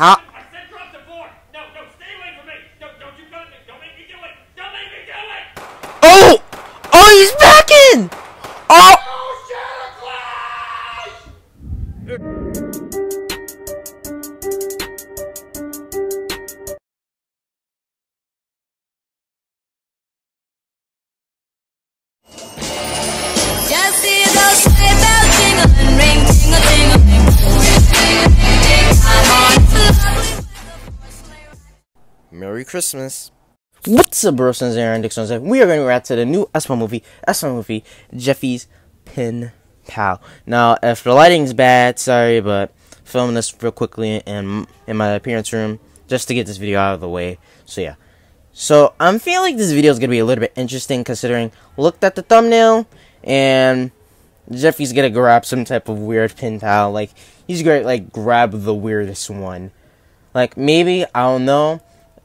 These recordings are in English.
How? I said drop the board. No, no, stay away from me. Don't, don't you go. Don't make me do it. Don't make me do it. Oh! Oh, he's back in! Oh! Oh, Santa Claus! Just see Merry Christmas. What's up, bro? Sons Aaron Dixon. We are going to react to the new SML movie, SML movie, Jeffy's Pen Pal. Now, if the lighting's bad, sorry, but filming this real quickly in in my appearance room just to get this video out of the way. So yeah. So I'm feeling like this video is gonna be a little bit interesting considering looked at the thumbnail and Jeffy's gonna grab some type of weird pin pal. Like he's gonna like grab the weirdest one. Like maybe I don't know.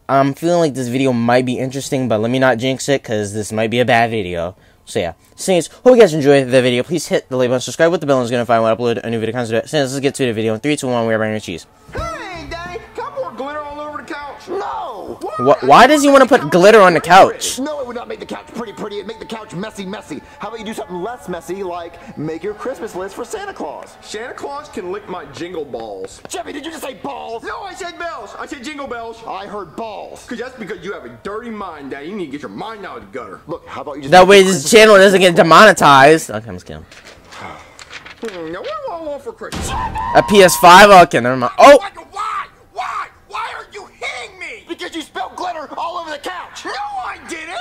I'm feeling like this video might be interesting, but let me not jinx it because this might be a bad video. So yeah, Saints, hope you guys enjoyed the video. Please hit the like button, subscribe with the bell, and it's gonna find when I upload a new video. Saints, let's get to the video. In three, two, one, we are bringing cheese. Wh- why does he wanna put glitter on the couch? No, it would not make the couch pretty pretty. It'd make the couch messy messy. How about you do something less messy, like make your Christmas list for Santa Claus? Santa Claus can lick my jingle balls. Jeffy, did you just say balls? No, I said bells. I said jingle bells. I heard balls. Cause that's because you have a dirty mind, Daddy. You need to get your mind out of the gutter. Look, how about you just That way this Christmas channel doesn't get demonetized. Okay, I'm just kidding. Hmm, now what do I want for Christmas? A PS5? Okay, never mind. Oh! Why? Why? Why? Why are you hitting me? Because you spilled glitter all over the couch. No, I didn't.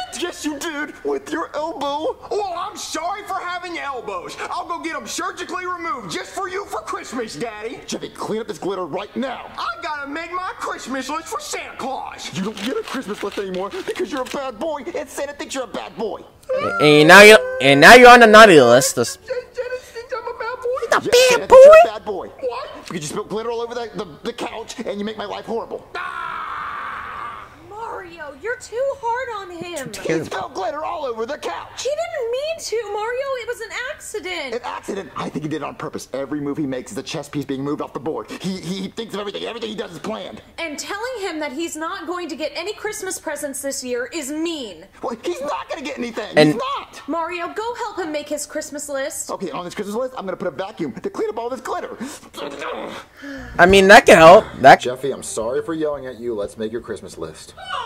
Yes, you did with your elbow. Well, I'm sorry for having elbows. I'll go get them surgically removed just for you for Christmas, Daddy. Jeffy, clean up this glitter right now. I gotta make my Christmas list for Santa Claus. You don't get a Christmas list anymore because you're a bad boy, and Santa thinks you're a bad boy. And now you and now you're on the naughty list. This- Santa thinks I'm a bad boy. Yes, Bad Santa you're boy? a bad boy. What? Because you spilled glitter all over the, the, the couch, and you make my life horrible. Ah! Mario, you're too hard on him. He spilled glitter all over the couch. He didn't mean to, Mario. It was an accident. An accident. I think he did it on purpose. Every move he makes is a chess piece being moved off the board. He, he thinks of everything. Everything he does is planned. And telling him that he's not going to get any Christmas presents this year is mean. Well, he's not going to get anything. And- he's not. Mario, go help him make his Christmas list. Okay, on this Christmas list, I'm going to put a vacuum to clean up all this glitter. I mean, that can help. That Jeffy, I'm sorry for yelling at you. Let's make your Christmas list. Oh,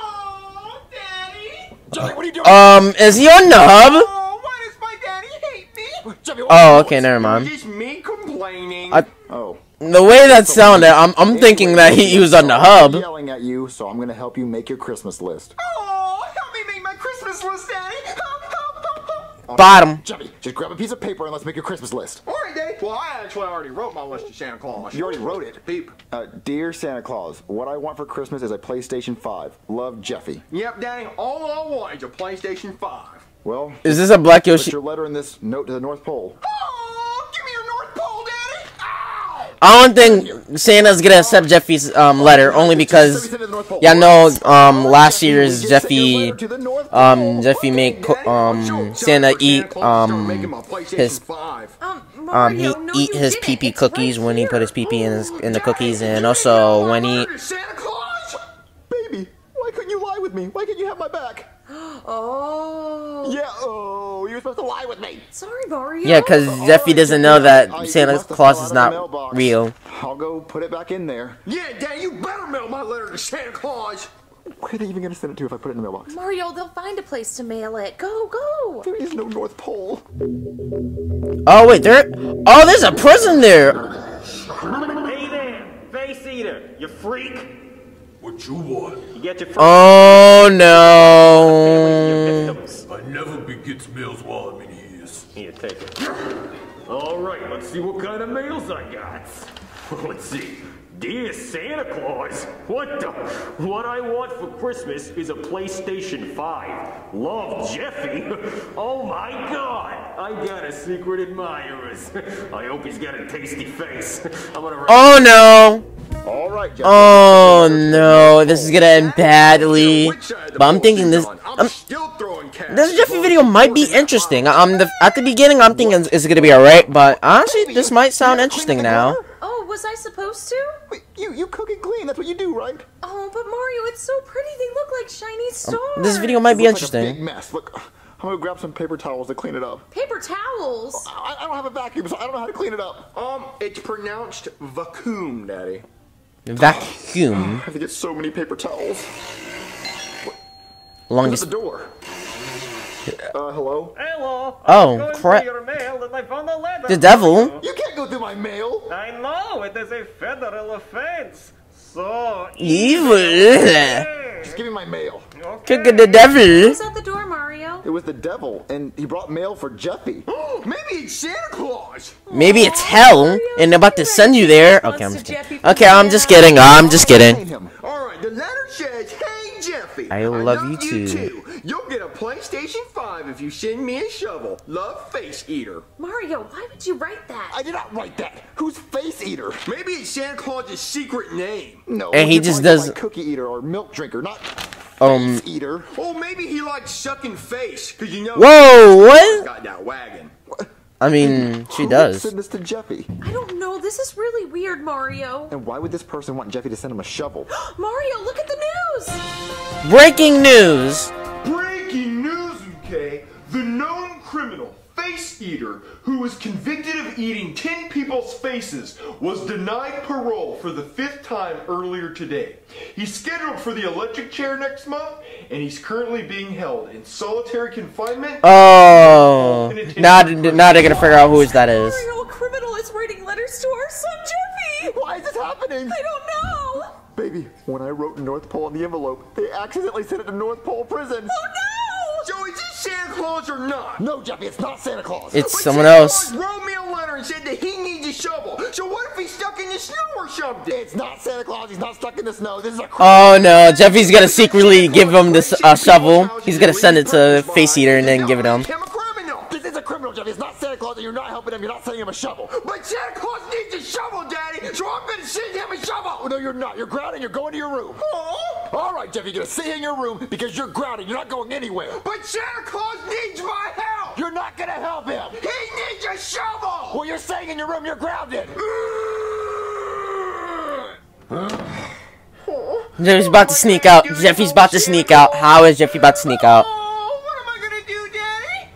Oh, what are you doing? um, is he on the hub? Oh, why does my daddy hate me? Jeffy, Oh, okay, doing? never mind. Just me complaining. I- Oh. The way that sounded, I'm I'm thinking that he, he was on the I'm hub. yelling at you, so I'm going to help you make your Christmas list. Oh, help me make my Christmas list, Daddy. Help, help, help, help. Bottom. Jeffy, just grab a piece of paper and let's make your Christmas list. All right, Dave. Well, I actually already wrote my list to Santa Claus. You already wrote it. Peep. Uh, Dear Santa Claus, what I want for Christmas is a PlayStation 5. Love, Jeffy. Yep, Daddy. All I want is a PlayStation 5. Well, Is this a Black put Yoshi? your letter in this note to the North Pole. Oh, give me your North Pole, Daddy. Ow! I don't think Santa's gonna accept Jeffy's um letter only because yeah, no um last year's Jeffy um Jeffy made um Santa eat um his Um, he eat his pee pee cookies when he put his pee pee in his in the cookies and also when he. Baby, why couldn't you lie with me? Why couldn't you have my back? Oh. Yeah, oh, you were supposed to lie with me. Sorry, Mario. yeah because Jeffy doesn't know that Santa Claus is not real. I'll go put it back in there. Yeah, Daddy, you better mail my letter to Santa Claus. Where are they even going to send it to if I put it in the mailbox? Mario, they'll find a place to mail it. Go, go. There is no North Pole. Oh wait, there oh there's a prison there. Hey there, face eater, you freak. What you want? You get your first Oh no. I never begets meals while I'm in here. Here, take it. All right, let's see what kind of mails I got. Let's see. Dear Santa Claus, what the? What I want for Christmas is a PlayStation 5. Love, Jeffy. Oh my God! I got a secret admirer. I hope he's got a tasty face. I'm gonna. Oh no. All right, Jeffy. Oh no, this is gonna end badly. Which side the But I'm thinking this. I'm I'm, still throwing cash. this Jeffy video might be interesting. Um, the, at the beginning, I'm thinking it's gonna be alright, but honestly, this might sound interesting now. Oh, was Was I supposed to? Wait, you you cook and clean. That's what you do, right? Oh, but Mario, it's so pretty. They look like shiny stars. This video might be It looks like big interesting. mess. Look, I'm gonna grab some paper towels to clean it up. Paper towels. I, I don't have a vacuum, so I don't know how to clean it up. Um, it's pronounced vacuum, Daddy. Vacuum. I have to get so many paper towels. Who's Longest. the door? Uh, hello? Hello. Oh, crap. through your mail and I found a letter. The devil. You can't go through my mail. I know it is a federal offense. So Evil. Just give me my mail. Kick the devil. Who's at the door, Mario? It was the devil, and he brought mail for Jeffy. Maybe it's Santa Claus. Maybe it's hell, and they're about to send you there. Okay, I'm just kidding. Okay, I'm just kidding. I'm just kidding. All right, the letter says, "Hey Jeffy, I love you too." You'll get a PlayStation 5 if you send me a shovel. Love, Face Eater." Mario, why would you write that? I did not write that. Who's Face Eater? Maybe it's Santa Claus's secret name. No. And he just does- like Cookie Eater or Milk Drinker, not Um. Face Eater. Oh, maybe he likes sucking face, cause you know. Whoa, what? Got that wagon. I mean, she Who does. Send this to Jeffy. I don't know. This is really weird, Mario. And why would this person want Jeffy to send him a shovel? Mario, look at the news. Breaking news. Breaking news, okay? The known criminal, Face Eater, who was convicted of eating 10 people's faces, was denied parole for the fifth time earlier today. He's scheduled for the electric chair next month, and he's currently being held in solitary confinement. Oh, now, now they're gonna figure out who that is. Mario, a criminal is writing letters to our son Jeffy. Why is this happening? I don't know. Baby, when I wrote North Pole on the envelope, they accidentally sent it to North Pole Prison. Oh no! Claus or not? No, Jeffy, it's not Santa Claus. It's But someone Santa else. Claus wrote me a letter and said that he needs a shovel. So what if he's stuck in the snow or something? It's not Santa Claus. He's not stuck in the snow. This is a. Oh no, Jeffy's gonna secretly give him this uh, shovel. He's gonna send it to Face Eater and then give it to him. Him a criminal. This is a criminal, Jeffy. It's not Santa Claus, and you're not helping him. You're not sending him a shovel. But Santa Claus needs a shovel, Daddy. So I'm gonna send him a shovel. Oh, no, you're not. You're grounded. You're going to your room. Oh, All right, Jeffy, you're gonna stay in your room because you're grounded. You're not going anywhere. but Santa Claus needs my help. You're not gonna help him. He needs a shovel. Well, you're staying in your room. You're grounded. Jeffy's about to sneak out. Jeffy's about to sneak out. How is Jeffy about to sneak out? Oh, what am I gonna do, Daddy?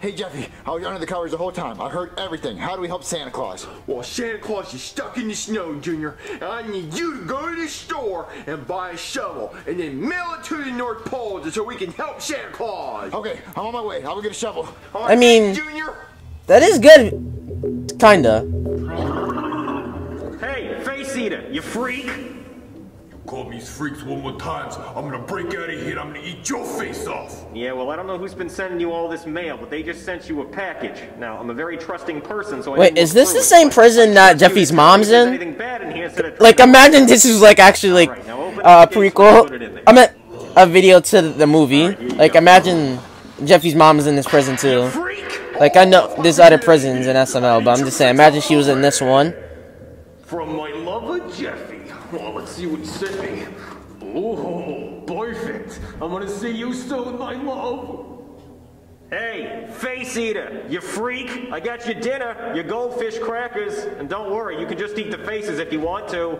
Hey, Jeffy, I was under the covers the whole time. I heard everything. How do we help Santa Claus? Well, Santa Claus is stuck in the snow, Junior. and I need you to go to the store and buy a shovel and then mail it to the North Pole so we can help Santa Claus. Okay, I'm on my way. I'll go get a shovel. All I mean- Junior. That is good. Kinda. Hey, Face Eater, you freak. Call me freaks one more time, I'm gonna break out of here and I'm gonna eat your face off. Yeah, well, I don't know who's been sending you all this mail, but they just sent you a package. Now, I'm a very trusting person, so I Wait, is this the it, same prison that Jeffy's mom's in? Anything bad in here instead Like, imagine this is like actually like uh, prequel. I meant a video to the movie. Like, imagine Jeffy's mom is in this prison too. freak. Like, I know there's other prisons in SML, but I'm just saying, imagine she was in this one. From my lover Jeffy. Well, let's see what he sent me. Oh, perfect. I'm gonna see you soon, my love. Hey, face eater, you freak! I got your dinner, your goldfish crackers, and don't worry, you can just eat the faces if you want to.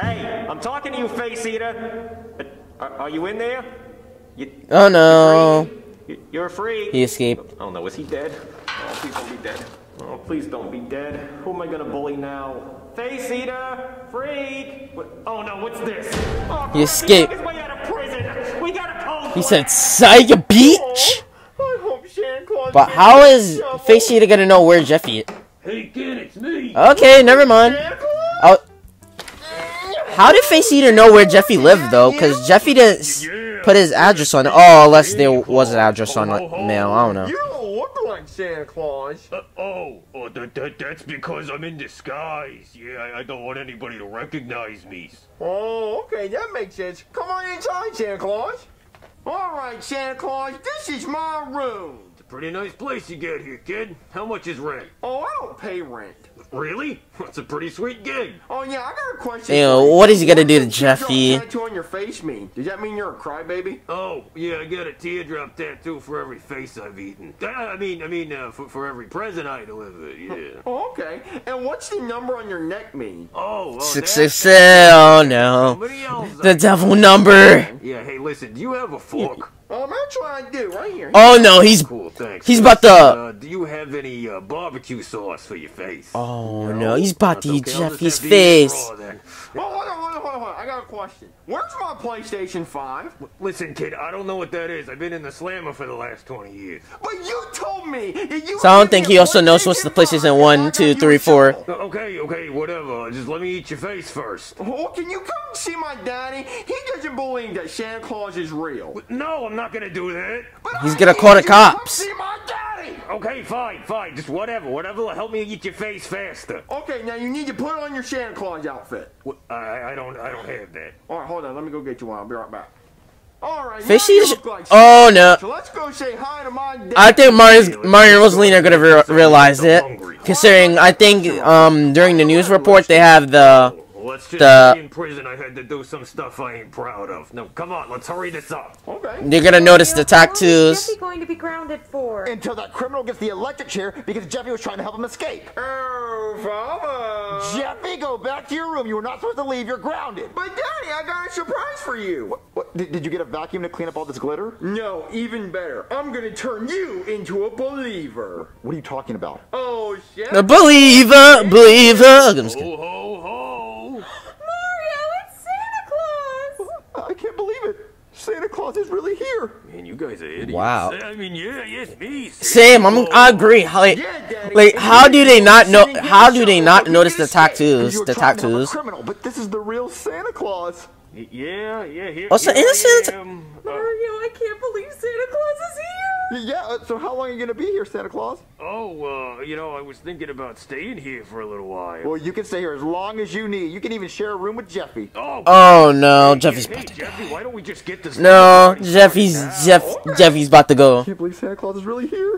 Hey, I'm talking to you, face eater. Uh, Are, are you in there? You, Oh no. you- You're a freak. He escaped. Oh no, is he dead? Oh, please don't be dead. Oh, please don't be dead. Who am I gonna bully now? Face eater! Freak! What? Oh no, what's this? Oh, He escaped. His way out of prison! We got a code He said, it. Beach? bitch." Oh, I hope Santa But how is how me a is shovel. Face Eater gonna know where Jeffy is? Hey kid, it's me. Okay, never mind. Oh, how did Face Eater know where Jeffy lived though? Because Jeffy didn't s- put his address on. Oh, unless there was an address on like, mail. I don't know. Look like Santa Claus. Uh, oh, oh that, that, that's because I'm in disguise. Yeah, I, I don't want anybody to recognize me. Oh, okay, that makes sense. Come on inside, Santa Claus. All right, Santa Claus, this is my room. It's a Pretty nice place you got here, kid. How much is rent? Oh, I don't pay rent. Really? That's a pretty sweet gig. Oh yeah, I got a question. Ew, for what is he gonna do to What does a teardrop Jeffy? Tattoo on your face mean? Does that mean you're a crybaby? Oh, yeah, I got a teardrop tattoo for every face I've eaten. Uh, I mean, I mean, uh, for, for every present I deliver, yeah. Oh, okay. And what's the number on your neck mean? Oh, well, Six that's- six six. Oh no, else. the devil number. Yeah, hey, listen, do you have a fork? Um, actually, I do right here. Oh no, he's Cool, thanks. He's about to- Uh, do you have any uh, barbecue sauce for your face? Oh no, he's about to eat okay, Jeffy's have to eat it face. raw then. Oh, hold on, hold on, hold on, hold on. I got a question. Where's my PlayStation 5? Listen, kid, I don't know what that is. I've been in the slammer for the last 20 years. But you told me you. So I don't think he also knows what's the PlayStation 5 PlayStation and one, two, three, four. Uh, Okay, okay, whatever. Just let me eat your face first. Oh, can you come see my daddy? He doesn't believe that Santa Claus is real. No, I'm not gonna do that. But He's I gonna call the you to come cops. See my daddy. Okay, fine, fine. Just whatever. Whatever will help me get your face faster. Okay, now you need to put on your Santa Claus outfit. Wh- I, I don't, I don't have that. All right, hold on. Let me go get you one. I'll be right back. All right. Fish now you eaters- look like Oh, no. So let's go say hi to my dad. I think Mario's, Mario and Rosalina are gonna re- realize it, considering I think um during the news report they have the Well, let's just The- say in prison I had to do some stuff I ain't proud of. No, come on, let's hurry this up. Okay. they're gonna notice the How long is tattoos. Jeffy going to be grounded for? Until that criminal gets the electric chair because Jeffy was trying to help him escape. Oh, Father. Jeffy, go back to your room. You were not supposed to leave. You're grounded. But Daddy, I got a surprise for you. What, did, did you get a vacuum to clean up all this glitter? No, even better. I'm gonna turn you into a believer. What are you talking about? Oh shit. A believer, believer. I'm just kidding. Ho ho ho! Mario, it's Santa Claus! I can't believe it. Santa Claus is really here. Man, you guys are idiots. Wow. I mean, yeah, yes, me. Same, I'm, I agree. How, like, Yeah, like, how do they not know? How do they not notice the tattoos? The trying to help a tattoos. criminal, but this is the real Santa Claus. Yeah, yeah. Here, What's the here I innocent- am. Uh, Mario, I can't believe Santa Claus is here! Yeah. uh, So how long are you gonna be here, Santa Claus? oh, uh, you know, I was thinking about staying here for a little while. Well, you can stay here as long as you need. You can even share a room with Jeffy. Oh, Oh no, hey, Jeffy's hey, about to Jeffy, why don't we just get this? No, Jeffy's Jeff. now? Jeffy's about to go. I can't believe Santa Claus is really here. We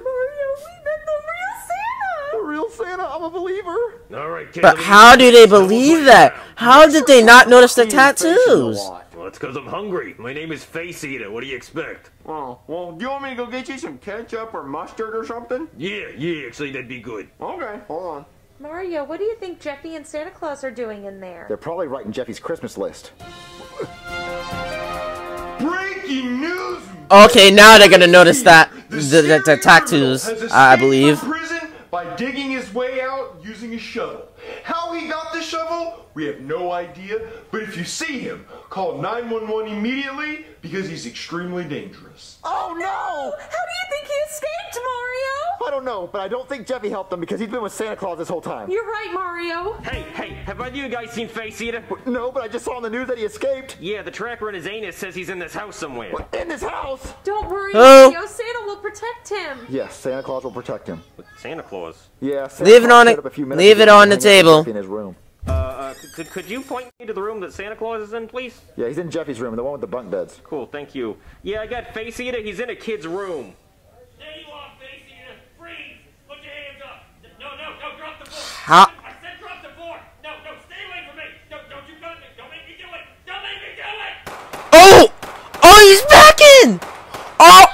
met the real Santa! The real Santa. I'm a believer. All right, kid, But how do they believe that? How did they not notice the Seen faces a tattoos? Lot. It's because I'm hungry. My name is Face Eater. What do you expect? Oh, well, do you want me to go get you some ketchup or mustard or something? Yeah, yeah, actually, that'd be good. Okay, hold on. Mario, what do you think Jeffy and Santa Claus are doing in there? They're probably writing Jeffy's Christmas list. Breaking news! Okay, now they're gonna notice that the, the, the serial tattoos. I believe. Prison by digging his way out using a shovel. How he got the shovel, we have no idea. But if you see him, call 911 immediately because he's extremely dangerous. Oh no! How do you think he escaped, Mario? I don't know, but I don't think Jeffy helped him because he's been with Santa Claus this whole time. You're right, Mario. Hey, hey, have either of you guys seen Face Eater? No, but I just saw on the news that he escaped. Yeah, the tracker in his anus says he's in this house somewhere. In this house. Don't worry, Oh. Mario. Santa will protect him. Yes, Santa Claus will protect him. Santa Claus. Yeah, Santa Leave it on it- a few minutes leave it on the hanging out with table. In his room. Uh, uh, could, could you point me to the room that Santa Claus is in, please? Yeah, he's in Jeffy's room, the one with the bunk beds. Cool, thank you. Yeah, I got Face Eater. He's in a kid's room. It. Oh! Oh, he's back in! Oh!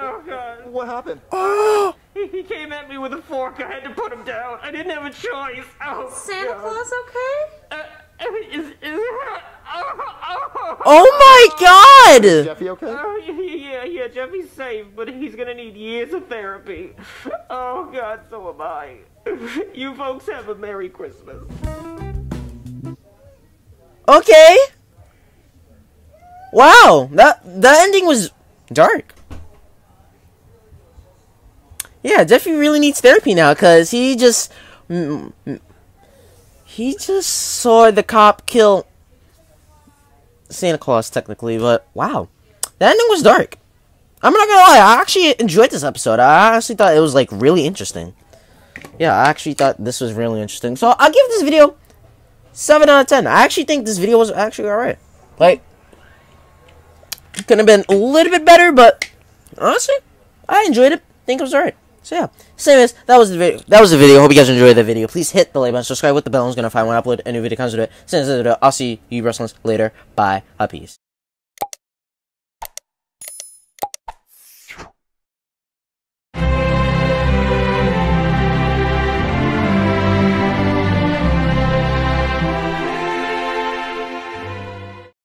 Oh, God. What happened? Oh! He, he came at me with a fork. I had to put him down. I didn't have a choice. Oh, Santa God. Claus okay? Uh, is, is, oh, my god! Jeffy okay? Oh, yeah, yeah, Jeffy's safe, but he's gonna need years of therapy. Oh, God, so am I. You folks have a Merry Christmas. Okay. Wow, that the ending was dark. Yeah, Jeffy really needs therapy now because he just mm, mm, he just saw the cop kill Santa Claus technically, but wow, the ending was dark. I'm not gonna lie, I actually enjoyed this episode. I honestly thought it was like really interesting. Yeah, I actually thought this was really interesting. So I'll give this video seven out of ten. I actually think this video was actually alright. Like, Could have been a little bit better, but honestly, I enjoyed it. think it was alright. So yeah, same as that was the video. That was the video. Hope you guys enjoyed the video. Please hit the like button, subscribe with the bell. I'm gonna find when I upload a new video comes to it. Since I'll see you wrestlers later. Bye. Peace.